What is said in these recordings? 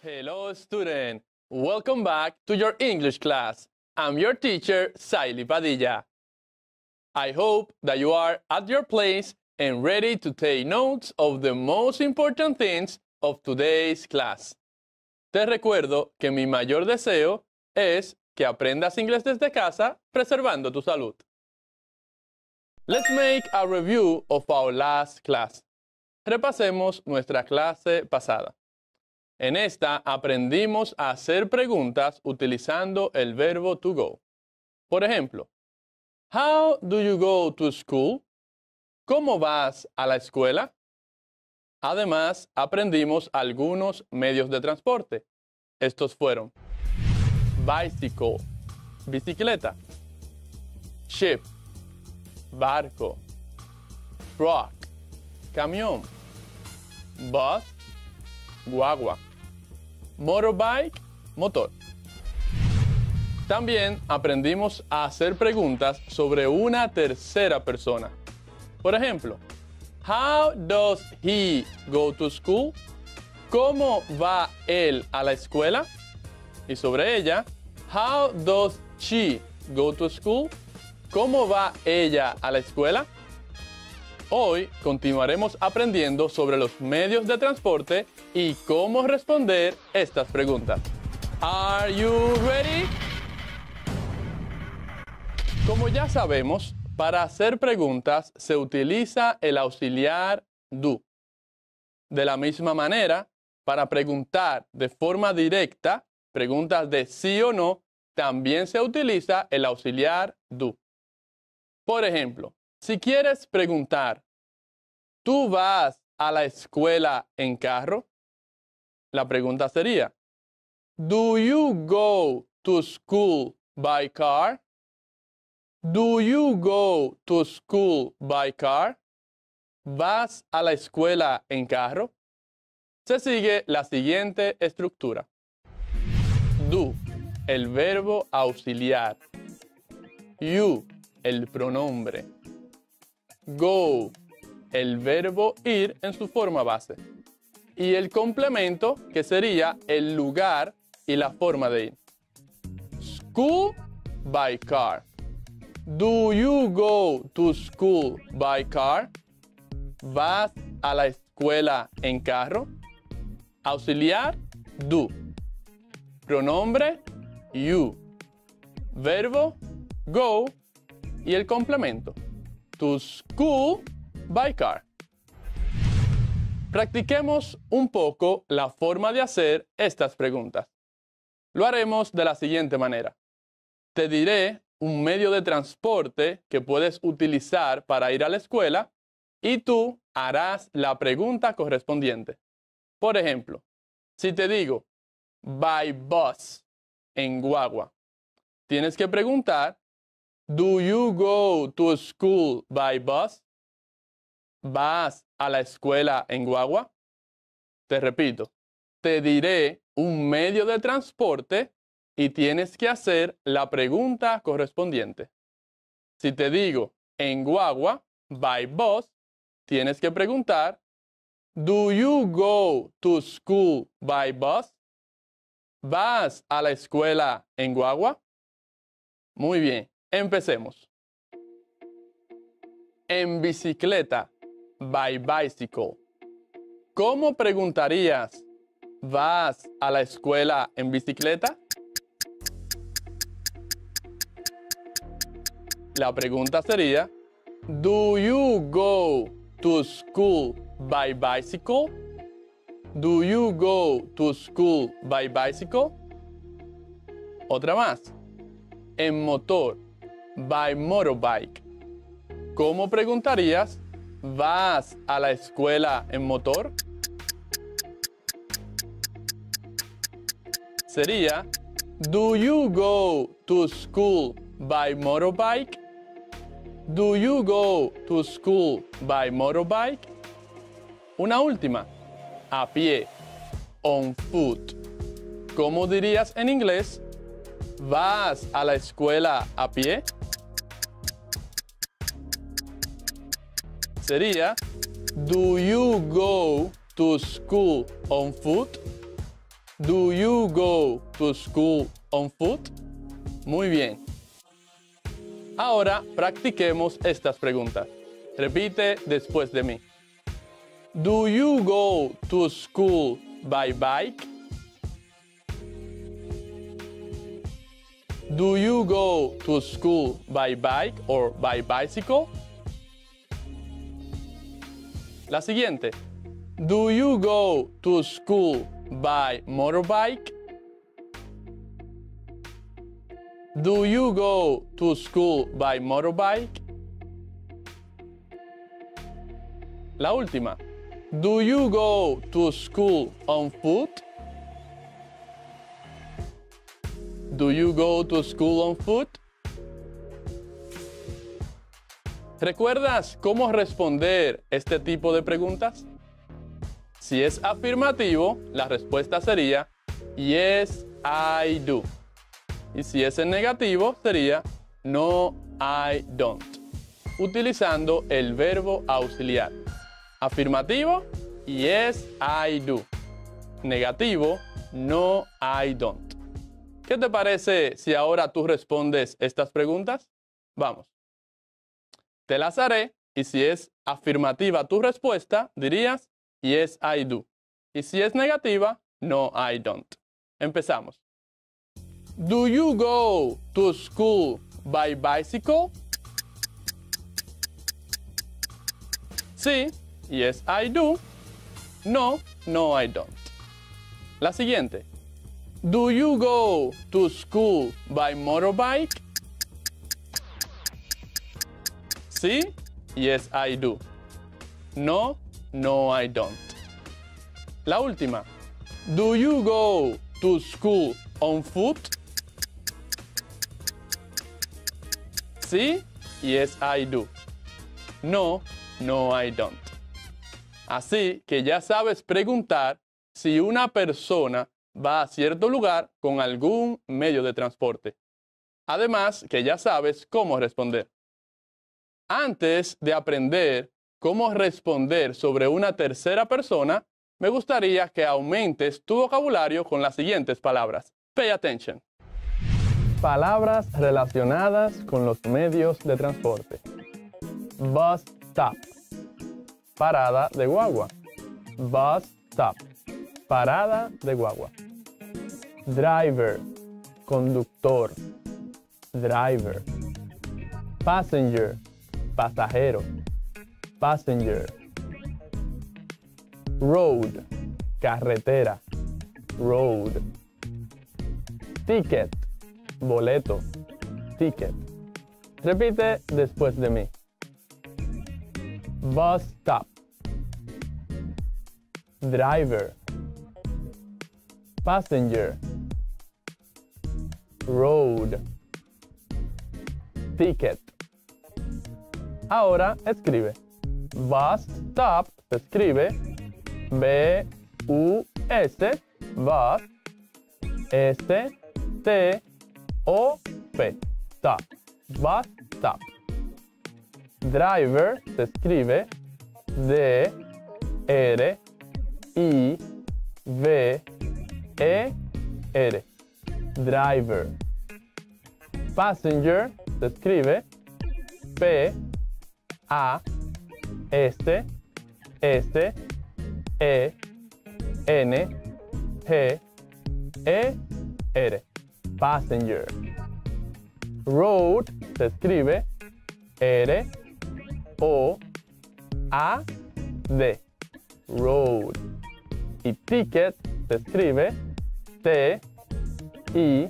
Hello, student. Welcome back to your English class. I'm your teacher, Saily Padilla. I hope that you are at your place and ready to take notes of the most important things of today's class. Te recuerdo que mi mayor deseo es que aprendas inglés desde casa preservando tu salud. Let's make a review of our last class. Repasemos nuestra clase pasada. En esta aprendimos a hacer preguntas utilizando el verbo to go. Por ejemplo, How do you go to school? ¿Cómo vas a la escuela? Además, aprendimos algunos medios de transporte. Estos fueron bicycle, bicicleta, ship, barco, truck, camión, bus, guagua, motorbike, motor. También aprendimos a hacer preguntas sobre una tercera persona. Por ejemplo, How does he go to school? ¿Cómo va él a la escuela? Y sobre ella, How does she go to school? ¿Cómo va ella a la escuela? Hoy continuaremos aprendiendo sobre los medios de transporte y cómo responder estas preguntas. Are you ready? Como ya sabemos, para hacer preguntas se utiliza el auxiliar do. De la misma manera, para preguntar de forma directa, preguntas de sí o no, también se utiliza el auxiliar do. Por ejemplo, si quieres preguntar, ¿tú vas a la escuela en carro? La pregunta sería, ¿Do you go to school by car? Do you go to school by car? ¿Vas a la escuela en carro? Se sigue la siguiente estructura. Do, el verbo auxiliar. You, el pronombre. Go, el verbo ir en su forma base. Y el complemento, que sería el lugar y la forma de ir. School by car. Do you go to school by car? ¿Vas a la escuela en carro? Auxiliar, do. Pronombre, you. Verbo, go. Y el complemento, to school by car. Practiquemos un poco la forma de hacer estas preguntas. Lo haremos de la siguiente manera. Te diré un medio de transporte que puedes utilizar para ir a la escuela y tú harás la pregunta correspondiente. Por ejemplo, si te digo by bus en guagua, tienes que preguntar, do you go to school by bus? ¿Vas a la escuela en guagua? Te repito, te diré un medio de transporte y tienes que hacer la pregunta correspondiente. Si te digo en guagua, by bus, tienes que preguntar, Do you go to school by bus? ¿Vas a la escuela en guagua? Muy bien, empecemos. En bicicleta, by bicycle. ¿Cómo preguntarías, ¿vas a la escuela en bicicleta? La pregunta sería, Do you go to school by bicycle? Do you go to school by bicycle? Otra más. En motor, by motorbike. ¿Cómo preguntarías? ¿Vas a la escuela en motor? Sería, Do you go to school by motorbike? Do you go to school by motorbike? Una última. A pie. On foot. ¿Cómo dirías en inglés? ¿Vas a la escuela a pie? Sería Do you go to school on foot? Do you go to school on foot? Muy bien. Ahora practiquemos estas preguntas. Repite después de mí. Do you go to school by bike? Do you go to school by bike or by bicycle? La siguiente. Do you go to school by motorbike? Do you go to school by motorbike? La última. Do you go to school on foot? Do you go to school on foot? ¿Recuerdas cómo responder este tipo de preguntas? Si es afirmativo, la respuesta sería Yes, I do. Y si es en negativo, sería No, I don't. Utilizando el verbo auxiliar. Afirmativo, Yes, I do. Negativo, No, I don't. ¿Qué te parece si ahora tú respondes estas preguntas? Vamos. Te las haré y si es afirmativa tu respuesta, dirías Yes, I do. Y si es negativa, No, I don't. Empezamos. Do you go to school by bicycle? Sí, yes, I do. No, no, I don't. La siguiente. Do you go to school by motorbike? Sí, yes, I do. No, no, I don't. La última. Do you go to school on foot? Sí, yes, I do. No, no, I don't. Así que ya sabes preguntar si una persona va a cierto lugar con algún medio de transporte. Además, que ya sabes cómo responder. Antes de aprender cómo responder sobre una tercera persona, me gustaría que aumentes tu vocabulario con las siguientes palabras. Pay attention. Palabras relacionadas con los medios de transporte. Bus stop. Parada de guagua. Bus stop. Parada de guagua. Driver. Conductor. Driver. Passenger. Pasajero. Passenger. Road. Carretera. Road. Ticket. Boleto. Ticket. Repite después de mí. Bus stop. Driver. Passenger. Road. Ticket. Ahora escribe. Bus stop se escribe bus S T O P stop. Bus stop. Driver se escribe D R I V E R. Driver. Passenger se escribe P A S S E N G E R. Passenger. Road se escribe R O A D. Road. Y ticket se escribe T I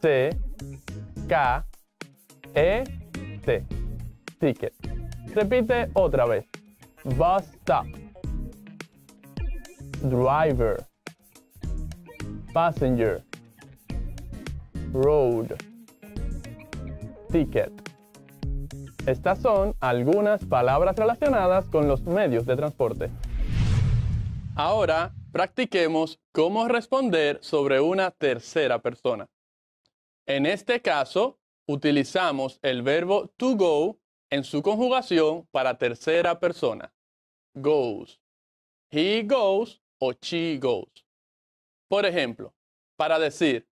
C K E T. Ticket. Repite otra vez. Bus stop. Driver. Passenger. Road. Ticket. Estas son algunas palabras relacionadas con los medios de transporte. Ahora practiquemos cómo responder sobre una tercera persona. En este caso, utilizamos el verbo to go en su conjugación para tercera persona. Goes. He goes o she goes. Por ejemplo, para decir,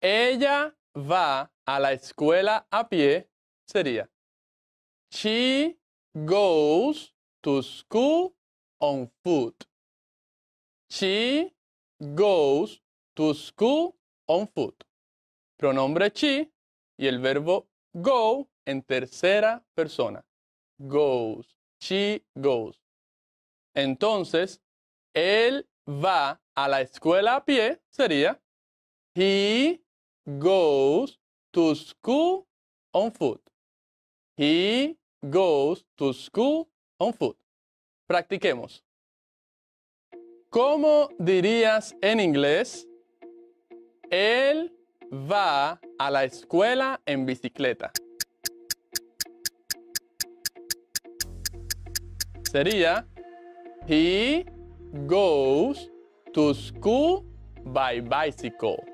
ella va a la escuela a pie, sería, she goes to school on foot. She goes to school on foot. Pronombre she y el verbo go en tercera persona. Goes. She goes. Entonces, él va a la escuela a pie sería He goes to school on foot. He goes to school on foot. Practiquemos. ¿Cómo dirías en inglés? Él va a la escuela en bicicleta. Sería He goes to school by bicycle.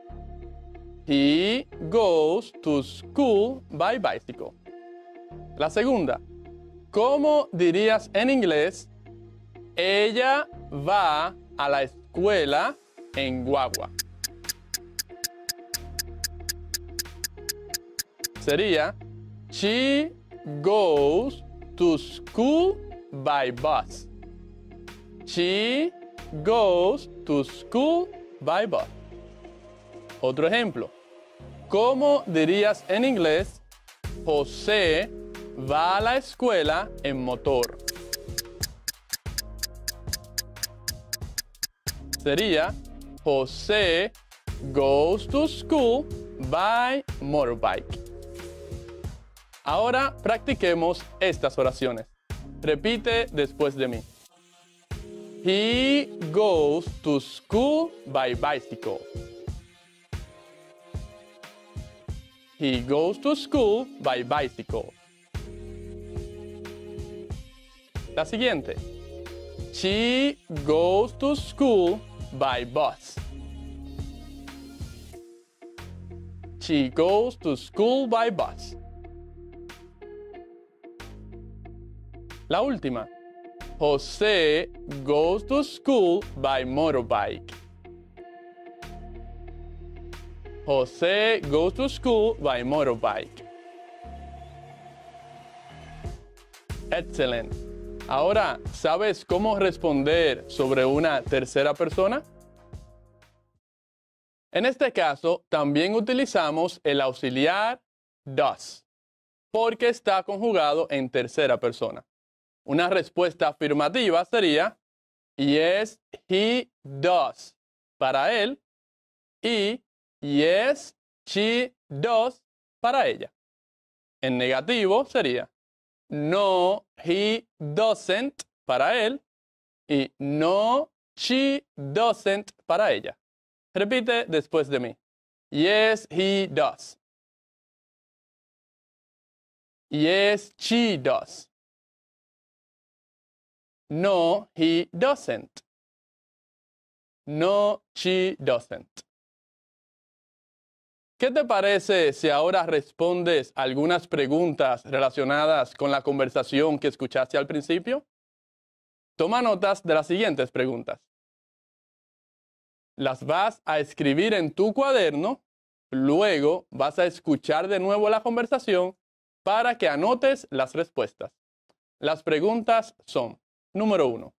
He goes to school by bicycle. La segunda, ¿cómo dirías en inglés? Ella va a la escuela en guagua. Sería, she goes to school by bus. She goes to school by bus. Otro ejemplo. ¿Cómo dirías en inglés? José va a la escuela en motor. Sería José goes to school by motorbike. Ahora practiquemos estas oraciones. Repite después de mí. He goes to school by bicycle. He goes to school by bicycle. La siguiente. She goes to school by bus. She goes to school by bus. La última. José goes to school by motorbike. José goes to school by motorbike. Excellent. Ahora, ¿sabes cómo responder sobre una tercera persona? En este caso, también utilizamos el auxiliar does, porque está conjugado en tercera persona. Una respuesta afirmativa sería yes, he does para él y yes, she does para ella. En negativo sería no, he doesn't para él y no, she doesn't para ella. Repite después de mí. Yes, he does. Yes, she does. No, he doesn't. No, she doesn't. ¿Qué te parece si ahora respondes algunas preguntas relacionadas con la conversación que escuchaste al principio? Toma notas de las siguientes preguntas. Las vas a escribir en tu cuaderno, luego vas a escuchar de nuevo la conversación para que anotes las respuestas. Las preguntas son, Número uno.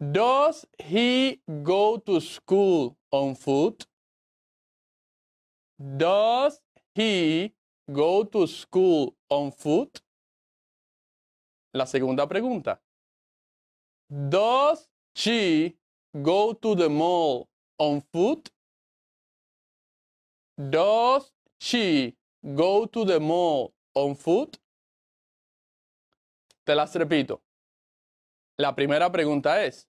Does he go to school on foot? Does he go to school on foot? La segunda pregunta. Does she go to the mall on foot? Does she go to the mall on foot? Te las repito. La primera pregunta es,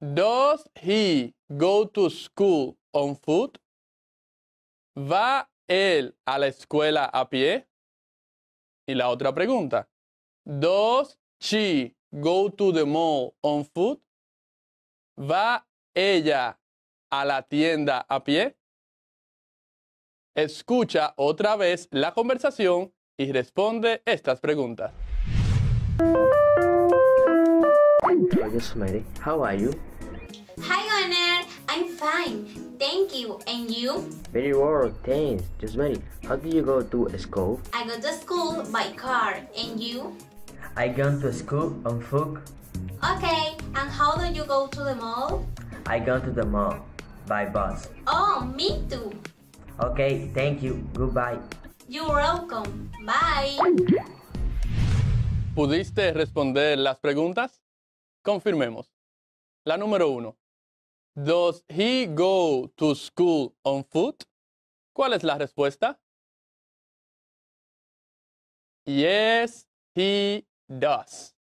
¿Does he go to school on foot? ¿Va él a la escuela a pie? Y la otra pregunta, ¿Does she go to the mall on foot? ¿Va ella a la tienda a pie? Escucha otra vez la conversación y responde estas preguntas. Hello, Smiley. How are you? Hi, Honor. I'm fine. Thank you. And you? Very well, thanks. Just Mary, how do you go to school? I go to school by car. And you? I go to school on foot. Okay. And how do you go to the mall? I go to the mall by bus. Oh, me too. Okay, thank you. Goodbye. You're welcome. Bye. ¿Pudiste responder las preguntas? Confirmemos. La número uno. Does he go to school on foot? ¿Cuál es la respuesta? Yes, he does.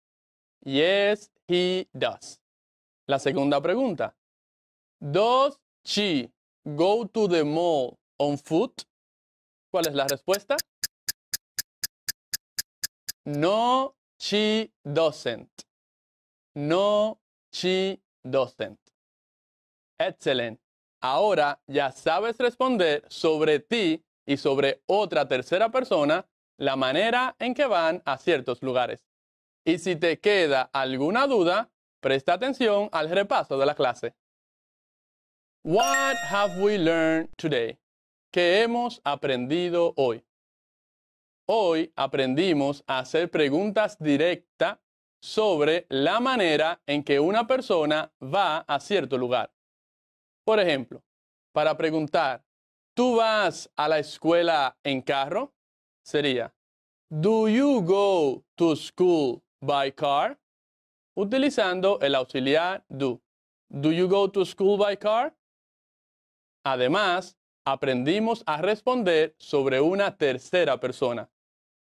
Yes, he does. La segunda pregunta. Does she go to the mall on foot? ¿Cuál es la respuesta? No, she doesn't. No, she doesn't. Excelente. Ahora ya sabes responder sobre ti y sobre otra tercera persona la manera en que van a ciertos lugares. Y si te queda alguna duda, presta atención al repaso de la clase. What have we learned today? ¿Qué hemos aprendido hoy? Hoy aprendimos a hacer preguntas directas sobre la manera en que una persona va a cierto lugar. Por ejemplo, para preguntar, ¿tú vas a la escuela en carro? Sería, ¿Do you go to school by car? Utilizando el auxiliar do. ¿Do you go to school by car? Además, aprendimos a responder sobre una tercera persona,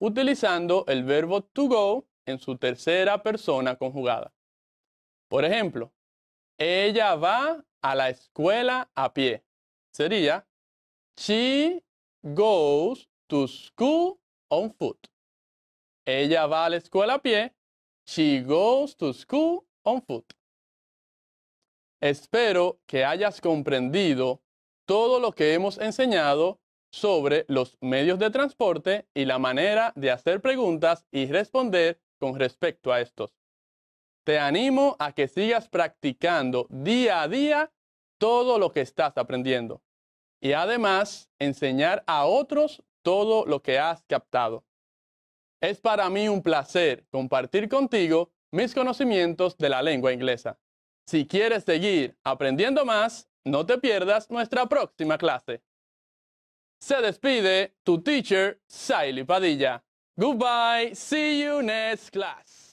utilizando el verbo to go en su tercera persona conjugada. Por ejemplo, ella va a la escuela a pie. Sería, she goes to school on foot. Ella va a la escuela a pie. She goes to school on foot. Espero que hayas comprendido todo lo que hemos enseñado sobre los medios de transporte y la manera de hacer preguntas y responder con respecto a estos. Te animo a que sigas practicando día a día todo lo que estás aprendiendo y además enseñar a otros todo lo que has captado. Es para mí un placer compartir contigo mis conocimientos de la lengua inglesa. Si quieres seguir aprendiendo más, no te pierdas nuestra próxima clase. Se despide tu teacher, Siley Padilla. Goodbye. See you next class.